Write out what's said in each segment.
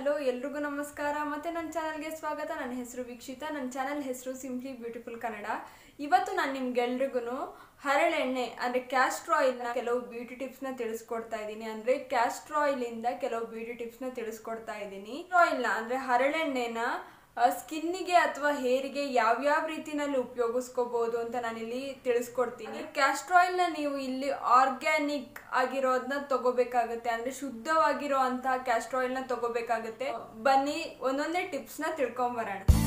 Hello, ಎಲ್ರಿಗೂ ನಮಸ್ಕಾರ. ಮತ್ತೆ ನನ್ನ ಚಾನಲ್ಗೆ ಸ್ವಾಗತ. ನನ್ನ ಹೆಸರು ವೀಕ್ಷಿತಾ. ನನ್ನ ಚಾನಲ್ ಹೆಸರು ಸಿಂಪ್ಲಿ ಬ್ಯೂಟಿಫುಲ್ ಕನ್ನಡ ಇವತ್ತು ನಾನು ನಿಮ್ಗೆಲ್ರಿಗೂ ಹರಳೆಣ್ಣೆ, ಅಂದರೆ ಕ್ಯಾಸ್ಟ್ರ್ ಆಯಿಲ್ನ ಕೆಲವು ಬ್ಯೂಟಿ ಟಿಪ್ಸ್ನ ತಿಳಿಸ್ಕೊಡ್ತಾ ಇದ್ದೀನಿ. ಅಂದರೆ ಕ್ಯಾಸ್ಟ್ರ್ ಆಯಿಲಿಂದ ಕೆಲವು ಬ್ಯೂಟಿ ಟಿಪ್ಸ್ನ ತಿಳಿಸ್ಕೊಡ್ತಾ ಇದ್ದೀನಿ. ಆಯಿಲ್ನ ಅಂದರೆ ಹರಳೆಣ್ಣೆನ ಸ್ಕಿನ್ನಿಗೆ ಅಥವಾ ಹೇರಿಗೆ ಯಾವ್ಯಾವ ರೀತಿನಲ್ಲಿ ಉಪಯೋಗಿಸ್ಕೋಬಹುದು ಅಂತ ನಾನಿಲ್ಲಿ ತಿಳಿಸ್ಕೊಡ್ತೀನಿ. ಕ್ಯಾಸ್ಟ್ರ್ನ ನೀವು ಇಲ್ಲಿ ಆರ್ಗ್ಯಾನಿಕ್ ಆಗಿರೋದನ್ನ ತಗೋಬೇಕಾಗುತ್ತೆ, ಅಂದ್ರೆ ಶುದ್ಧವಾಗಿರೋ ಅಂತಹ ಕ್ಯಾಸ್ಟ್ರ್ ಆಯಿಲ್ನ ತಗೋಬೇಕಾಗುತ್ತೆ. ಬನ್ನಿ, ಒಂದೊಂದೇ ಟಿಪ್ಸ್ನ ತಿಳ್ಕೊಂಬರೋಣ.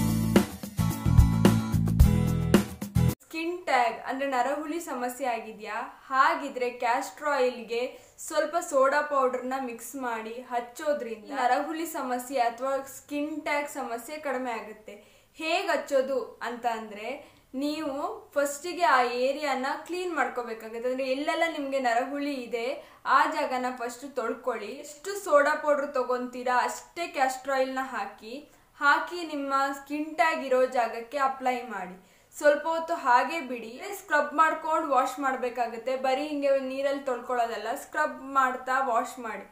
ಸ್ಕಿನ್ ಟ್ಯಾಗ್ ಅಂದರೆ ನರಹುಳಿ ಸಮಸ್ಯೆ ಆಗಿದೆಯಾ? ಹಾಗಿದ್ರೆ ಕ್ಯಾಸ್ಟ್ರ್ ಆಯಿಲ್ಗೆ ಸ್ವಲ್ಪ ಸೋಡಾ ಪೌಡರ್ನ ಮಿಕ್ಸ್ ಮಾಡಿ ಹಚ್ಚೋದ್ರಿಂದ ನರಹುಳಿ ಸಮಸ್ಯೆ ಅಥವಾ ಸ್ಕಿನ್ ಟ್ಯಾಗ್ ಸಮಸ್ಯೆ ಕಡಿಮೆ ಆಗುತ್ತೆ. ಹೇಗೆ ಹಚ್ಚೋದು ಅಂತ ಅಂದರೆ ನೀವು ಫಸ್ಟಿಗೆ ಆ ಏರಿಯಾನ ಕ್ಲೀನ್ ಮಾಡ್ಕೋಬೇಕಾಗುತ್ತೆ. ಅಂದರೆ ಎಲ್ಲೆಲ್ಲ ನಿಮಗೆ ನರಹುಳಿ ಇದೆ, ಆ ಜಾಗನ ಫಸ್ಟ್ ತೊಳ್ಕೊಳ್ಳಿ. ಎಷ್ಟು ಸೋಡಾ ಪೌಡ್ರ್ ತೊಗೊತೀರಾ ಅಷ್ಟೇ ಕ್ಯಾಸ್ಟ್ರ್ ಆಯಿಲ್ನ ಹಾಕಿ. ಹಾಕಿ ನಿಮ್ಮ ಸ್ಕಿನ್ ಟ್ಯಾಗ್ ಇರೋ ಜಾಗಕ್ಕೆ ಅಪ್ಲೈ ಮಾಡಿ. ಸ್ವಲ್ಪ ಹೊತ್ತು ಹಾಗೆ ಬಿಡಿ. ಸ್ಕ್ರಬ್ ಮಾಡ್ಕೊಂಡು ವಾಶ್ ಮಾಡಬೇಕಾಗುತ್ತೆ. ಬರೀ ಹಿಂಗೆ ನೀರಲ್ಲಿ ತೊಳ್ಕೊಳ್ಳೋದಲ್ಲ ಸ್ಕ್ರಬ್ ಮಾಡ್ತಾ ವಾಶ್ ಮಾಡಿ.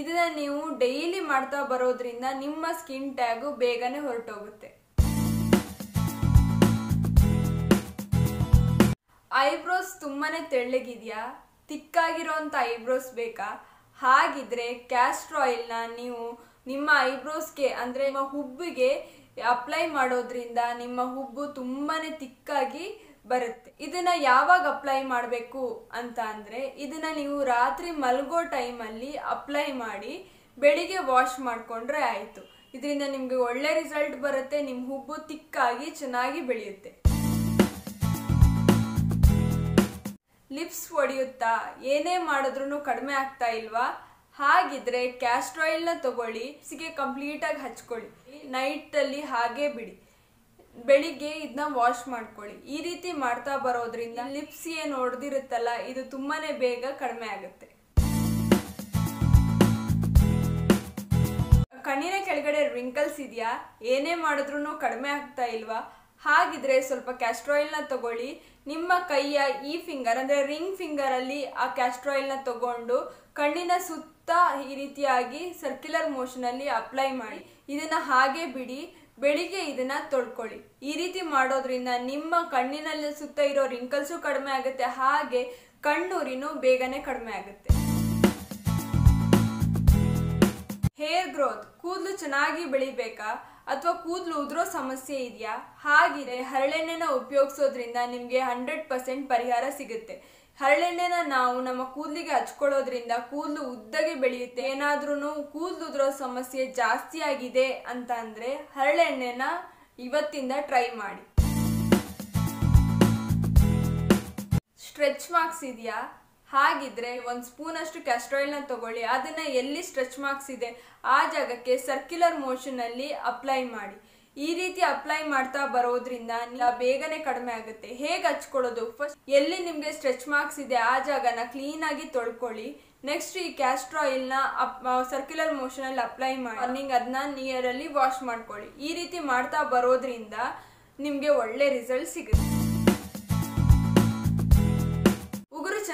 ಇದನ್ನ ನೀವು ಡೈಲಿ ಮಾಡ್ತಾ ಬರೋದ್ರಿಂದ ನಿಮ್ಮ ಸ್ಕಿನ್ ಟ್ಯಾಗು ಬೇಗನೆ ಹೊರಟೋಗುತ್ತೆ. ಐಬ್ರೋಸ್ ತುಂಬಾನೇ ತೆಳ್ಳಗಿದೆಯಾ? ತಿಕ್ಕಾಗಿರೋಂಥ ಐಬ್ರೋಸ್ ಬೇಕಾ? ಹಾಗಿದ್ರೆ ಕ್ಯಾಸ್ಟ್ರ್ ಆಯಿಲ್ನ ನೀವು ನಿಮ್ಮ ಐಬ್ರೋಸ್ಗೆ ಅಂದರೆ ನಿಮ್ಮ ಹುಬ್ಬಿಗೆ ಅಪ್ಲೈ ಮಾಡೋದ್ರಿಂದ ನಿಮ್ಮ ಹುಬ್ಬು ತುಂಬಾನೇ ತಿಕ್ಕಾಗಿ ಬರುತ್ತೆ. ಇದನ್ನ ಯಾವಾಗ ಅಪ್ಲೈ ಮಾಡಬೇಕು ಅಂತ ಅಂದ್ರೆ, ಇದನ್ನ ನೀವು ರಾತ್ರಿ ಮಲಗೋ ಟೈಮಲ್ಲಿ ಅಪ್ಲೈ ಮಾಡಿ ಬೆಳಿಗ್ಗೆ ವಾಶ್ ಮಾಡ್ಕೊಂಡ್ರೆ ಆಯ್ತು. ಇದರಿಂದ ನಿಮಗೆ ಒಳ್ಳೆ ರಿಸಲ್ಟ್ ಬರುತ್ತೆ ನಿಮ್ಮ ಹುಬ್ಬು ತಿಕ್ಕಾಗಿ ಚೆನ್ನಾಗಿ ಬೆಳೆಯುತ್ತೆ. ಲಿಪ್ಸ್ ಒಡೆಯುತ್ತಾ, ಏನೇ ಮಾಡಿದ್ರು ಕಡಿಮೆ ಆಗ್ತಾ ಇಲ್ವಾ? ಹಾಗಿದ್ರೆ ಕ್ಯಾಸ್ಟ್ರ್ ಆಯಿಲ್ನ ತಗೊಳ್ಳಿ ಸಿಗೆ ಕಂಪ್ಲೀಟ್ ಆಗಿ ಹಚ್ಕೊಳ್ಳಿ. ನೈಟ್ ಅಲ್ಲಿ ಹಾಗೆ ಬಿಡಿ. ಬೆಳಿಗ್ಗೆ ಇದನ್ನ ವಾಶ್ ಮಾಡ್ಕೊಳ್ಳಿ. ಈ ರೀತಿ ಮಾಡ್ತಾ ಬರೋದ್ರಿಂದ ಲಿಪ್ಸ್ ಏನು ಹೊಡೆದಿರುತ್ತಲ್ಲ ಇದು ತುಂಬಾನೇ ಬೇಗ ಕಡಿಮೆ ಆಗುತ್ತೆ. ಕಣ್ಣಿನ ಕೆಳಗಡೆ ರಿಂಕಲ್ಸ್ ಇದೆಯಾ? ಏನೇ ಮಾಡಿದ್ರು ಕಡಿಮೆ ಆಗ್ತಾ ಇಲ್ವಾ? ಹಾಗಿದ್ರೆ ಸ್ವಲ್ಪ ಕ್ಯಾಸ್ಟ್ರ್ ಆಯಿಲ್ನ ತಗೊಳ್ಳಿ. ನಿಮ್ಮ ಕೈಯ ಈ ಫಿಂಗರ್ ಅಂದ್ರೆ ರಿಂಗ್ ಫಿಂಗರ್ ಅಲ್ಲಿ ಆ ಕ್ಯಾಸ್ಟ್ರ್ ಆಯಿಲ್ನ ತಗೊಂಡು ಕಣ್ಣಿನ ಸುತ್ತ ಈ ರೀತಿಯಾಗಿ ಸರ್ಕ್ಯುಲರ್ ಮೋಷನ್ ಅಲ್ಲಿ ಅಪ್ಲೈ ಮಾಡಿ. ಇದನ್ನ ಹಾಗೆ ಬಿಡಿ, ಬೆಳಿಗ್ಗೆ ಇದನ್ನ ತೊಳ್ಕೊಳ್ಳಿ. ಈ ರೀತಿ ಮಾಡೋದ್ರಿಂದ ನಿಮ್ಮ ಕಣ್ಣಿನಲ್ಲಿ ಸುತ್ತ ಇರೋ ರಿಂಕಲ್ಸು ಕಡಿಮೆ ಆಗುತ್ತೆ, ಹಾಗೆ ಕಣ್ಣೂರಿನೂ ಬೇಗನೆ ಕಡಿಮೆ ಆಗುತ್ತೆ. ಹೇರ್ ಗ್ರೋತ್ ಕೂದಲು ಚೆನ್ನಾಗಿ ಬೆಳಿಬೇಕಾ? ಅಥವಾ ಕೂದಲು ಉದುರೋ ಸಮಸ್ಯೆ ಇದೆಯಾ? ಹಾಗಿದ್ರೆ ಹರಳೆಣ್ಣೆನ ಉಪಯೋಗಿಸೋದ್ರಿಂದ ನಿಮಗೆ ಹಂಡ್ರೆಡ್ ಪರ್ಸೆಂಟ್ ಪರಿಹಾರ ಸಿಗುತ್ತೆ. ಹರಳೆಣ್ಣೆನ ನಾವು ನಮ್ಮ ಕೂದಲಿಗೆ ಹಚ್ಕೊಳ್ಳೋದ್ರಿಂದ ಕೂದಲು ಉದ್ದಗೆ ಬೆಳೆಯುತ್ತೆ. ಏನಾದ್ರೂ ಕೂದಲು ಉದುರೋ ಸಮಸ್ಯೆ ಜಾಸ್ತಿ ಆಗಿದೆ ಅಂತ ಅಂದ್ರೆ ಹರಳೆಣ್ಣೆನ ಇವತ್ತಿಂದ ಟ್ರೈ ಮಾಡಿ. ಸ್ಟ್ರೆಚ್ ಮಾರ್ಕ್ಸ್ ಇದೆಯಾ? ಹಾಗಿದ್ರೆ ಒಂದು ಸ್ಪೂನ್ ಅಷ್ಟು ಕ್ಯಾಸ್ಟ್ರಾಯಿಲ್ನ ತಗೊಳ್ಳಿ. ಅದನ್ನ ಎಲ್ಲಿ ಸ್ಟ್ರೆಚ್ ಮಾರ್ಕ್ಸ್ ಇದೆ ಆ ಜಾಗಕ್ಕೆ ಸರ್ಕ್ಯುಲರ್ ಮೋಷನ್ ಅಲ್ಲಿ ಅಪ್ಲೈ ಮಾಡಿ. ಈ ರೀತಿ ಅಪ್ಲೈ ಮಾಡ್ತಾ ಬರೋದ್ರಿಂದ ಬೇಗನೆ ಕಡಿಮೆ ಆಗುತ್ತೆ. ಹೇಗೆ ಹಚ್ಕೊಳ್ಳೋದು? ಫಸ್ಟ್ ಎಲ್ಲಿ ನಿಮ್ಗೆ ಸ್ಟ್ರೆಚ್ ಮಾರ್ಕ್ಸ್ ಇದೆ ಆ ಜಾಗನ ಕ್ಲೀನ್ ಆಗಿ ತೊಳ್ಕೊಳ್ಳಿ. ನೆಕ್ಸ್ಟ್ ಈ ಕ್ಯಾಸ್ಟ್ರ್ ಆಯಿಲ್ನ ಸರ್ಕ್ಯುಲರ್ ಮೋಷನ್ ಅಲ್ಲಿ ಅಪ್ಲೈ ಮಾಡಿ. ಮಾರ್ನಿಂಗ್ ಅದನ್ನ ನೀರಲ್ಲಿ ವಾಶ್ ಮಾಡ್ಕೊಳ್ಳಿ. ಈ ರೀತಿ ಮಾಡ್ತಾ ಬರೋದ್ರಿಂದ ನಿಮ್ಗೆ ಒಳ್ಳೆ ರಿಸಲ್ಟ್ ಸಿಗುತ್ತೆ.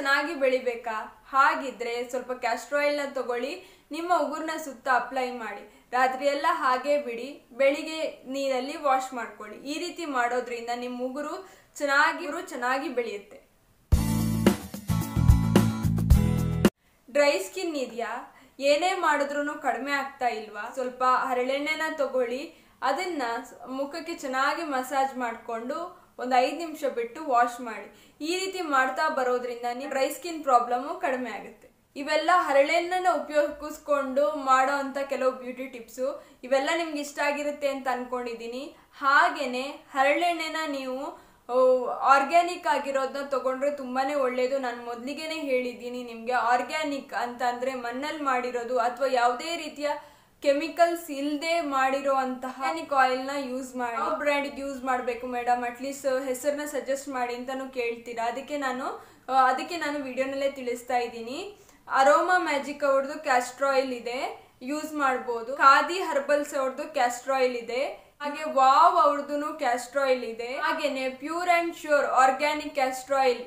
ಚೆನ್ನಾಗಿ ಬೆಳಿಬೇಕಾ? ಹಾಗಿದ್ರೆ ಸ್ವಲ್ಪ ಕ್ಯಾಸ್ಟ್ರ್ ಆಯಿಲ್ನ ತಗೊಳ್ಳಿ, ನಿಮ್ಮ ಉಗುರ್ನ ಸುತ್ತ ಅಪ್ಲೈ ಮಾಡಿ. ರಾತ್ರಿ ಎಲ್ಲ ಹಾಗೆ ಬಿಡಿ, ಬೆಳಿಗ್ಗೆ ನೀರಲ್ಲಿ ವಾಶ್ ಮಾಡ್ಕೊಳ್ಳಿ. ಈ ರೀತಿ ಮಾಡೋದ್ರಿಂದ ನಿಮ್ಮ ಉಗುರು ಚೆನ್ನಾಗಿ ಚೆನ್ನಾಗಿ ಬೆಳೆಯುತ್ತೆ. ಡ್ರೈ ಸ್ಕಿನ್ ಇದೆಯಾ? ಏನೇ ಮಾಡಿದ್ರು ಕಡಿಮೆ ಆಗ್ತಾ ಇಲ್ವಾ? ಸ್ವಲ್ಪ ಹರಳೆಣ್ಣೆನ ತಗೊಳ್ಳಿ, ಅದನ್ನ ಮುಖಕ್ಕೆ ಚೆನ್ನಾಗಿ ಮಸಾಜ್ ಮಾಡಿಕೊಂಡು ಒಂದು ಐದು ನಿಮಿಷ ಬಿಟ್ಟು ವಾಶ್ ಮಾಡಿ. ಈ ರೀತಿ ಮಾಡ್ತಾ ಬರೋದ್ರಿಂದ ನೀವು ಡ್ರೈ ಸ್ಕಿನ್ ಪ್ರಾಬ್ಲಮ್ ಕಡಿಮೆ ಆಗುತ್ತೆ. ಇವೆಲ್ಲ ಹರಳೆಣ್ಣನ ಉಪಯೋಗಿಸ್ಕೊಂಡು ಮಾಡೋ ಅಂತ ಕೆಲವು ಬ್ಯೂಟಿ ಟಿಪ್ಸು ಇವೆಲ್ಲ ನಿಮ್ಗೆ ಇಷ್ಟ ಆಗಿರುತ್ತೆ ಅಂತ ಅನ್ಕೊಂಡಿದ್ದೀನಿ ಹಾಗೇನೆ ಹರಳೆಣ್ಣೆನ ನೀವು ಆರ್ಗ್ಯಾನಿಕ್ ಆಗಿರೋದನ್ನ ತಗೊಂಡ್ರೆ ತುಂಬಾನೇ ಒಳ್ಳೇದು. ನಾನು ಮೊದಲಿಗೆನೆ ಹೇಳಿದ್ದೀನಿ ನಿಮಗೆ ಆರ್ಗ್ಯಾನಿಕ್ ಅಂತ ಅಂದ್ರೆ ಮಣ್ಣಲ್ಲಿ ಮಾಡಿರೋದು ಅಥವಾ ಯಾವುದೇ ರೀತಿಯ ಕೆಮಿಕಲ್ಸ್ ಇಲ್ಲದೆ ಮಾಡಿರೋ ಅಂತಹ ಆಯಿಲ್ನ ಯೂಸ್ ಮಾಡಿ. ಯಾವ ಬ್ರ್ಯಾಂಡ್ ಯೂಸ್ ಮಾಡಬೇಕು ಮೇಡಮ್ ಅಟ್ಲೀಸ್ಟ್ ಹೆಸರನ್ನ ಸಜೆಸ್ಟ್ ಮಾಡಿ ಅಂತಾನು ಕೇಳ್ತೀರಾ? ಅದಕ್ಕೆ ನಾನು ಅದಕ್ಕೆ ನಾನು ವಿಡಿಯೋನಲ್ಲೇ ತಿಳಿಸ್ತಾ ಇದ್ದೀನಿ. ಅರೋಮಾ ಮ್ಯಾಜಿಕ್ ಅವ್ರದ್ದು ಕ್ಯಾಸ್ಟ್ರ್ ಆಯಿಲ್ ಇದೆ. ಯೂಸ್ ಮಾಡ್ಬೋದು. ಖಾದಿ ಹರ್ಬಲ್ಸ್ ಅವ್ರದ್ದು ಕ್ಯಾಸ್ಟ್ರ್ ಆಯಿಲ್ ಇದೆ. ಹಾಗೆ ವಾವ್ ಅವ್ರದ್ದು ಕ್ಯಾಸ್ಟ್ರ್ ಆಯಿಲ್ ಇದೆ. ಹಾಗೇನೆ pure and sure organic castor oil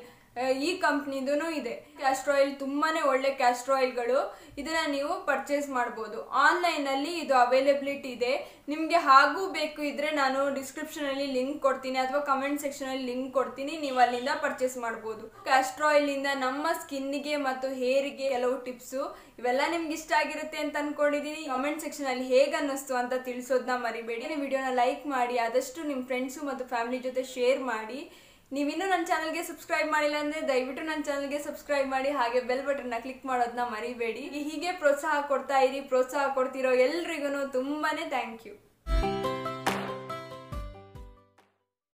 ಈ ಕಂಪ್ನಿದೂ ಇದೆ. ಕ್ಯಾಸ್ಟ್ರ್ ಆಯಿಲ್ ತುಂಬಾನೇ ಒಳ್ಳೆ ಕ್ಯಾಸ್ಟ್ರ್ ಆಯಿಲ್ಗಳು ಇದನ್ನ ನೀವು ಪರ್ಚೇಸ್ ಮಾಡ್ಬೋದು. ಆನ್ಲೈನ್ ಅಲ್ಲಿ ಇದು ಅವೈಲೇಬಿಲಿಟಿ ಇದೆ. ನಿಮ್ಗೆ ಹಾಗೂ ಬೇಕು ಇದ್ರೆ ನಾನು ಡಿಸ್ಕ್ರಿಪ್ಷನ್ ಅಲ್ಲಿ ಲಿಂಕ್ ಕೊಡ್ತೀನಿ ಅಥವಾ ಕಮೆಂಟ್ ಸೆಕ್ಷನ್ ಅಲ್ಲಿ ಲಿಂಕ್ ಕೊಡ್ತೀನಿ. ನೀವು ಅಲ್ಲಿಂದ ಪರ್ಚೇಸ್ ಮಾಡ್ಬೋದು. ಕ್ಯಾಸ್ಟ್ರ್ ಇಂದ ನಮ್ಮ ಸ್ಕಿನ್ಗೆ ಮತ್ತು ಹೇರಿಗೆ ಕೆಲವು ಟಿಪ್ಸ್ ಇವೆಲ್ಲ ನಿಮ್ಗೆ ಇಷ್ಟ ಆಗಿರುತ್ತೆ ಅಂತ ಅನ್ಕೊಂಡಿದೀನಿ. ಕಮೆಂಟ್ ಸೆಕ್ಷನ್ ಅಲ್ಲಿ ಹೇಗೆ ಅನ್ನಿಸ್ತು ಅಂತ ತಿಳಿಸೋದನ್ನ ಮರಿಬೇಡಿ. ವಿಡಿಯೋನ ಲೈಕ್ ಮಾಡಿ, ಆದಷ್ಟು ನಿಮ್ಮ ಫ್ರೆಂಡ್ಸು ಮತ್ತು ಫ್ಯಾಮಿಲಿ ಜೊತೆ ಶೇರ್ ಮಾಡಿ. ನೀವಿನ್ನೂ ನನ್ನ ಚಾನಲ್ಗೆ ಸಬ್ಸ್ಕ್ರೈಬ್ ಮಾಡಿಲ್ಲ ಅಂದ್ರೆ ದಯವಿಟ್ಟು ನನ್ನ ಚಾನಲ್ಗೆ ಸಬ್ಸ್ಕ್ರೈಬ್ ಮಾಡಿ, ಹಾಗೆ ಬೆಲ್ ಬಟನ್ನ ಕ್ಲಿಕ್ ಮಾಡೋದನ್ನ ಮರಿಬೇಡಿ. ಹೀಗೆ ಪ್ರೋತ್ಸಾಹ ಕೊಡ್ತಾ ಇರಿ, ಪ್ರೋತ್ಸಾಹ ಕೊಡ್ತಿರೋ ಎಲ್ರಿಗೂ ತುಂಬಾನೇ ಥ್ಯಾಂಕ್ ಯು